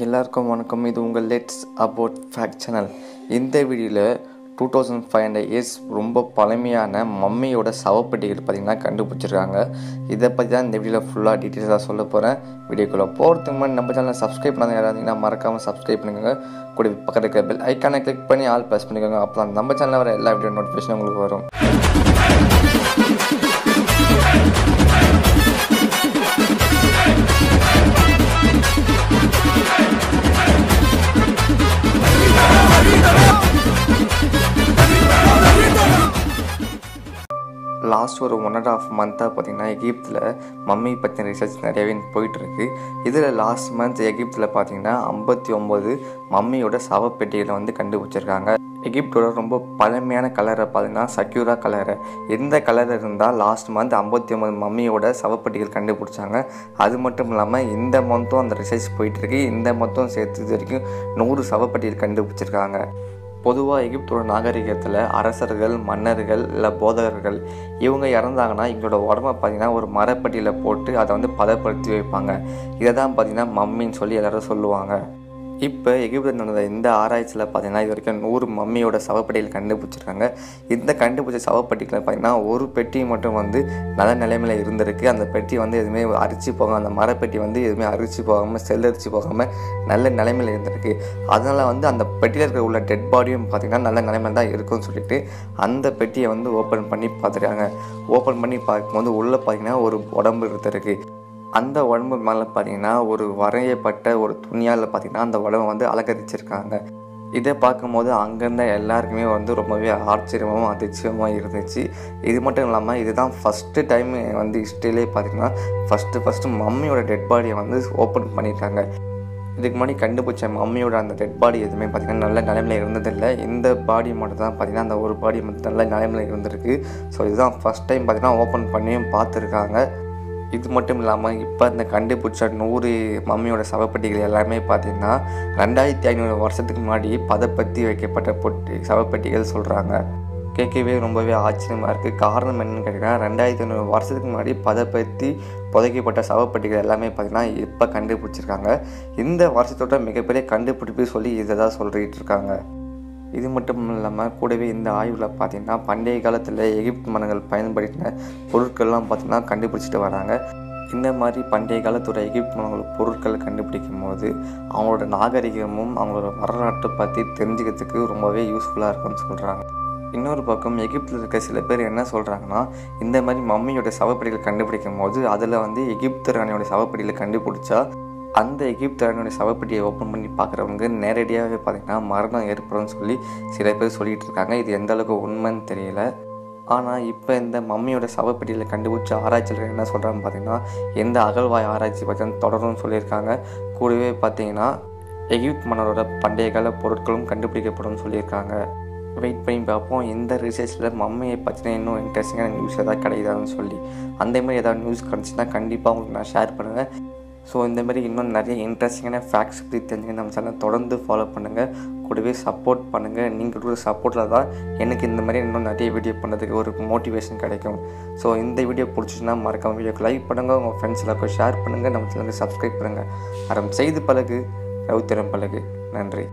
எல்லாருக்கும் வணக்கம். இது உங்கள் லெட்ஸ் அபவுட் ஃபேக்ட் சேனல் இந்த வீடியோவில் two thousand five hundred years ரொம்ப பழமையான மம்மியோட சவப்பெட்டிகள் பார்த்திங்கன்னா கண்டுபிடிச்சிருக்காங்க. இதை பற்றி தான் இந்த வீடியோவில் ஃபுல்லாக டீட்டெயில்ஸாக சொல்ல போகிறேன் வீடியோக்குள்ளே போகிறதுக்கு முன்னாடி நம்ம சேனலை சப்ஸ்கிரைப் பண்ணாத யாராவது இருந்தீங்கன்னா மறக்காமல் சப்ஸ்கிரைப் பண்ணிக்கோங்க. கூட பக்கத்தில் இருக்கிற பெல் ஐக்கானை கிளிக் பண்ணி ஆல் ப்ரெஸ் பண்ணிக்கோங்க. அப்போ தான் நம்ம சேனலில் வர எல்லா வீடியோ நோட்டிஃபிகேஷன் உங்களுக்கு வரும். லாஸ்ட் ஒரு ஒன் அண்ட் ஆஃப் மந்த்தாக பார்த்தீங்கன்னா எகிப்தில் மம்மி பற்றின ரிசர்ச் நிறையவே போயிட்டுருக்கு. இதில் லாஸ்ட் மந்த் எகிப்தில் பார்த்தீங்கன்னா ஐம்பத்தி ஒம்பது மம்மியோட சவப்பெட்டிகளை வந்து கண்டுபிடிச்சிருக்காங்க. எகிப்தோட ரொம்ப பழமையான கலரை பார்த்தீங்கன்னா சக்யூரா கலரை எந்த கலர் இருந்தால் லாஸ்ட் மந்த் ஐம்பத்தி ஒம்பது மம்மியோட சவப்பட்டிகள் கண்டுபிடிச்சாங்க. அது மட்டும் இல்லாமல் இந்த மந்த்தும் அந்த ரிசர்ச் போயிட்டுருக்கு. இந்த மொத்தம் சேர்த்து இது வரைக்கும் நூறு சவப்பட்டிகள் கண்டுபிடிச்சிருக்காங்க. பொதுவாக எகிப்தோட நாகரிகத்தில் அரசர்கள் மன்னர்கள் இல்லை போதகர்கள் இவங்க இறந்தாங்கன்னா இவங்களோட உடம்ப பார்த்திங்கன்னா ஒரு மரப்பட்டியில் போட்டு அதை வந்து பதப்படுத்தி வைப்பாங்க. இதை தான் பார்த்திங்கன்னா மம்மின்னு சொல்லி எல்லாரும் சொல்லுவாங்க. இப்போ எகிப்தில் நடந்த இந்த ஆராய்ச்சியில் பார்த்தீங்கன்னா இது வரைக்கும் நூறு மம்மியோட சவப்பட்டியில் கண்டுபிடிச்சிருக்காங்க. இந்த கண்டுபிடிச்ச சவப்பெட்டிகளை பார்த்தீங்கன்னா ஒரு பெட்டி மட்டும் வந்து நல்ல நிலைமையில் இருந்திருக்கு. அந்த பெட்டி வந்து எதுவுமே அரிச்சு போகாமல் அந்த மரப்பெட்டி வந்து எதுவுமே அரிச்சு போகாமல் செல்லரிச்சு போகாமல் நல்ல நிலைமையில் இருந்திருக்கு. அதனால் வந்து அந்த பெட்டியில் இருக்கிற உள்ள டெட் பாடியும் பார்த்திங்கன்னா நல்ல நிலைமையில் தான் இருக்கும்னு சொல்லிட்டு அந்த பெட்டியை வந்து ஓப்பன் பண்ணி பார்த்துருக்காங்க. ஓப்பன் பண்ணி பார்க்கும்போது உள்ளே பார்த்தீங்கன்னா ஒரு உடம்பு இருந்திருக்கு அந்த உடம்பு மேலே பார்த்தீங்கன்னா ஒரு வரையப்பட்ட ஒரு துணியால் பார்த்தீங்கன்னா அந்த உடம்பை வந்து அலங்கரிச்சிருக்காங்க. இதை பார்க்கும்போது அங்கேருந்த எல்லாருக்குமே வந்து ரொம்பவே ஆச்சரியமாகவும் அதிர்ச்சியமாக இருந்துச்சு. இது மட்டும் இல்லாமல் இதுதான் ஃபஸ்ட்டு டைம் வந்து ஹிஸ்ட்ரியிலே பார்த்தீங்கன்னா ஃபஸ்ட்டு ஃபஸ்ட்டு மம்மியோட டெட் பாடியை வந்து ஓப்பன் பண்ணியிருக்காங்க இதுக்கு முன்னாடி கண்டுபிடிச்ச மம்மியோட அந்த டெட் பாடி எதுவுமே பார்த்திங்கன்னா நல்ல நிலைமையில் இருந்ததில்லை. இந்த பாடி மட்டும் தான் பார்த்திங்கன்னா அந்த ஒரு பாடி மட்டும் நல்ல நிலைமையில் இருந்திருக்கு. ஸோ இதுதான் ஃபஸ்ட் டைம் பார்த்திங்கன்னா ஓப்பன் பண்ணியும் பார்த்துருக்காங்க இது மட்டும் இல்லாமல் இப்போ இந்த கண்டுபிடிச்ச நூறு மம்மியோட சவப்பெட்டிகள் எல்லாமே பார்த்திங்கன்னா ரெண்டாயிரத்தி ஐநூறு வருஷத்துக்கு முன்னாடி பதப்பத்தி வைக்கப்பட்ட பொட்டி சவப்பெட்டிகள் சொல்கிறாங்க. கேட்கவே ரொம்பவே ஆச்சரியமாக இருக்குது காரணம் என்னன்னு கேட்டிங்கன்னா ரெண்டாயிரத்தி ஐநூறு வருஷத்துக்கு முன்னாடி பதப்பத்தி புதைக்கப்பட்ட சவப்பட்டிகள் எல்லாமே பார்த்திங்கன்னா இப்போ கண்டுபிடிச்சிருக்காங்க. இந்த வருஷத்தோட மிகப்பெரிய கண்டுபிடிப்பு சொல்லி இதை தான் சொல்லிக்கிட்டு இருக்காங்க. இது மட்டும் இல்லாமல் கூடவே இந்த ஆய்வில் பார்த்திங்கன்னா பண்டைய காலத்தில் எகிப்து மன்னர்கள் பயன்படுத்தின பொருட்கள்லாம் பார்த்திங்கன்னா கண்டுபிடிச்சிட்டு வராங்க. இந்த மாதிரி பண்டைய காலத்தோட எகிப்து மன்னர்கள் பொருட்கள் கண்டுபிடிக்கும் போது அவங்களோட நாகரிகமும் அவங்களோட வரலாற்றை பற்றி தெரிஞ்சுக்கிறதுக்கு ரொம்பவே யூஸ்ஃபுல்லாக இருக்கும்னு சொல்கிறாங்க இன்னொரு பக்கம் எகிப்தில் இருக்க சில பேர் என்ன சொல்கிறாங்கன்னா இந்த மாதிரி மம்மியோட சவப்படிகள் கண்டுபிடிக்கும் போது அதில் வந்து எகிப்து ராணியோட சவப்படிகளை கண்டுபிடிச்சா அந்த எகிப்து ராணியோட சவப்பெட்டியை ஓப்பன் பண்ணி பார்க்குறவங்க நேரடியாகவே பார்த்திங்கன்னா மரணம் ஏற்படும்னு சொல்லி சில பேர் சொல்லிகிட்டு இருக்காங்க. இது எந்த அளவுக்கு உண்மைன்னு தெரியல. ஆனால் இப்போ இந்த மம்மியோட சவப்பெட்டியில் கண்டுபிடிச்ச ஆராய்ச்சியில் என்ன சொல்கிறாங்க பார்த்தீங்கன்னா எந்த அகழ்வாய் ஆராய்ச்சி பார்த்தீங்கன்னா தொடரும்னு சொல்லியிருக்காங்க. கூடவே பார்த்தீங்கன்னா எகிப்த் மன்னரோட பண்டைய கால பொருட்களும் கண்டுபிடிக்கப்படும் சொல்லியிருக்காங்க. வெயிட் பண்ணி பார்ப்போம். இந்த ரிசர்ச்சில் மம்மியை பற்றின இன்னும் இன்ட்ரெஸ்டிங்கான நியூஸ் எதாவது கிடைக்குதான்னு சொல்லி. அந்த மாதிரி ஏதாவது நியூஸ் கிடச்சின்னா கண்டிப்பாக உங்களுக்கு நான் ஷேர் பண்ணுவேன். ஸோ இந்த மாதிரி இன்னும் நிறைய இன்ட்ரெஸ்டிங்கான ஃபேக்ட்ஸ் பற்றி தெரிஞ்சுக்க நம்ம சேனல் தொடர்ந்து ஃபாலோ பண்ணுங்கள் கூடவே சப்போர்ட் பண்ணுங்கள் நீங்கள் கொடுக்குற சப்போர்ட்டில் தான் எனக்கு இந்த மாதிரி இன்னும் நிறைய வீடியோ பண்ணுறதுக்கு ஒரு மோட்டிவேஷன் கிடைக்கும். ஸோ இந்த வீடியோ பிடிச்சிச்சுன்னா மறக்காம வீடியோக்கு லைக் பண்ணுங்கள் உங்கள் ஃப்ரெண்ட்ஸ் எல்லாருக்கும் ஷேர் பண்ணுங்கள் நம்ம சேனலுக்கு சப்ஸ்கிரைப் பண்ணுங்கள் அறம் செய்து பழகு. ரவுத்திரம் பழகு. நன்றி.